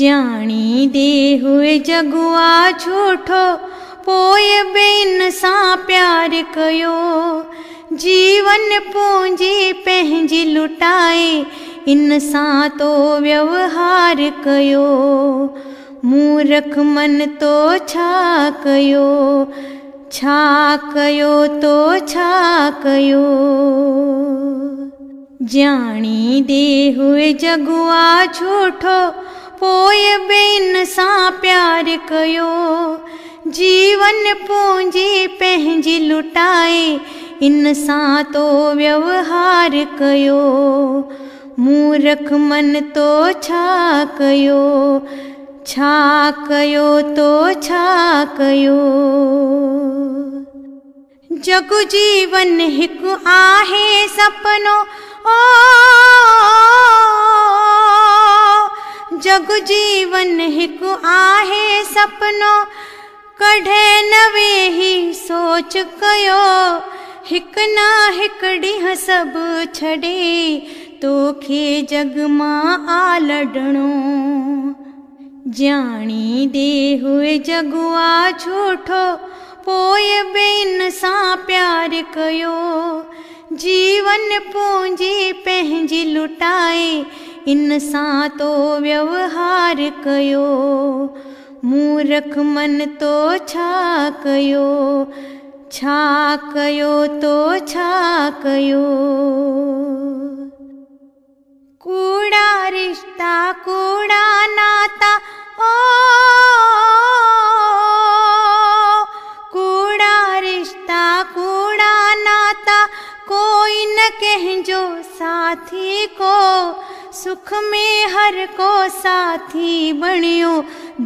ॼी दे हुए जॻो पोइ बि इन सां प्यारु कयो जीवन पूंजी पंहिंजी लुटाए इन इनसां तो व्यवहार कयो मूरख मन तो छा कयो छा कयो तो छा कयो ॼाणी दे हुए जगुआ जॻो पोइ ॿियनि सां प्यारु कयो जीवन पूंजी पंहिंजी लुटाए इन तो व्यवहार कयो मूरख मन तो छा कयो छा कयो तो छा कयो जग जीवन हिकु आहे सपनो ओ जग जीवन हिकु आहे सपनो कॾहिं न वेही सोच कयो हिक न हिक ॾींहुं सभु छॾे तोखे जग मां आ लॾणो ॼाणी दे हुए जगुआ झूठो पोइ ॿियनि सां प्यार कयो जीवन पूंजी पंहिंजी लुटाए इन तो व्यवहार कयो मूर्ख मन तो छा कयो छा कयो तो छा कयो कूड़ा रिश्ता कूड़ा नाता ओ कूड़ा रिश्ता कूड़ा नाता कोई न जो साथी को सुख में हर को साथी बणियो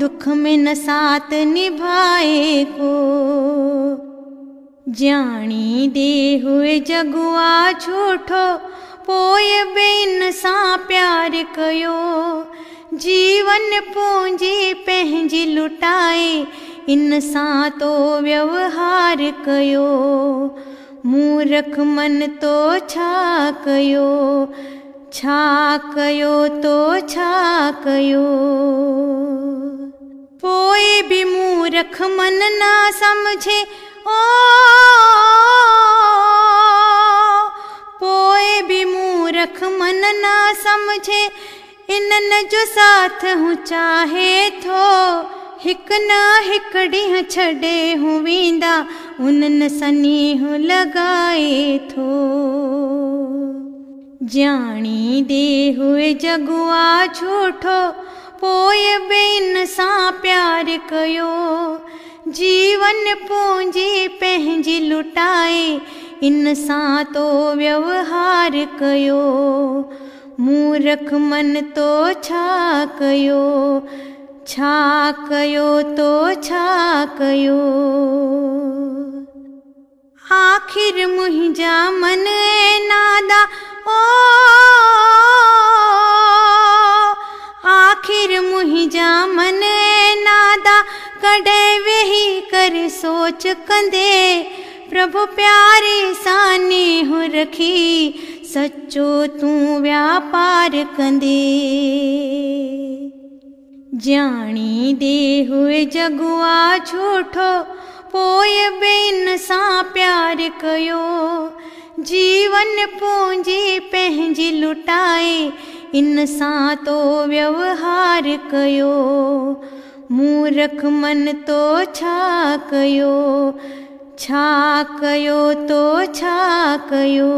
दुख में न साथ निभाए को जानी दे हुए जगुआ झूठो पोइ बेन सां प्यार कयो जीवन पूंजी पंहिंजी लुटाए इन सां तो व्यवहार कयो मूरख मन तो छा कयो છાકયો તો છાકયો પોય બી મુરખ મન ના સમજે ઓ પોય બી મુરખ મન ના સમજે ઇનન જો સાથ હું ચાહે થો હક ના હકડીયા છડે હું વિંદા ઉનન સનીહ લગાયે થો ॼाणी दे हुए जॻो पोइ बि इन सां प्यार कयो जीवन पूंजी पंहिंजी लुटाए इन सां तो व्यवहार कयो मूरख मन तो छा कयो छा कयो तो छा कयो आख़िर मुंहिंजा नादा आखिर मुहिजा मन नादा कडे वेही कर सोच कंदे प्रभु प्यारे सानी हो रखी सच्चो तू व्यापार कंदे जानी दे हुए जगुआ छोटो पोय बेन सा प्यार कयो જીવન પુંજી પેંજી લુટાઈ ઇનસાં તો વ્યવહાર કયો મૂર્ખ મન તો છાક કયો છાક કયો તો છાક કયો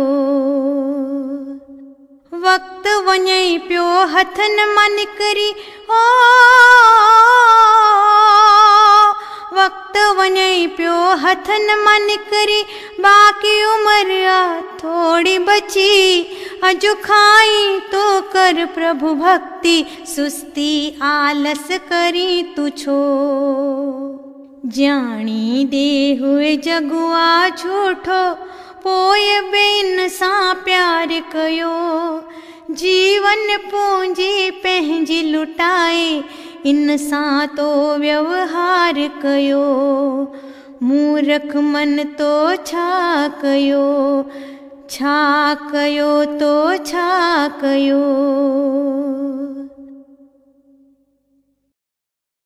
વક્ત વને પ્યો હાથન મન કરી ઓ વક્ત વને પ્યો હાથન મન કરી बाकी उम्र थोड़ी बची अजो खाई तो कर प्रभु भक्ति सुस्ती आलस करी तू छो जानी दे हुए जगुआ झूठो पोए बेन सा प्यार कयो जीवन पूंजी पंहिंजी लुटाए इन सा तो व्यवहार कयो मूरख मन तो छाकयो छाकयो तो छाकयो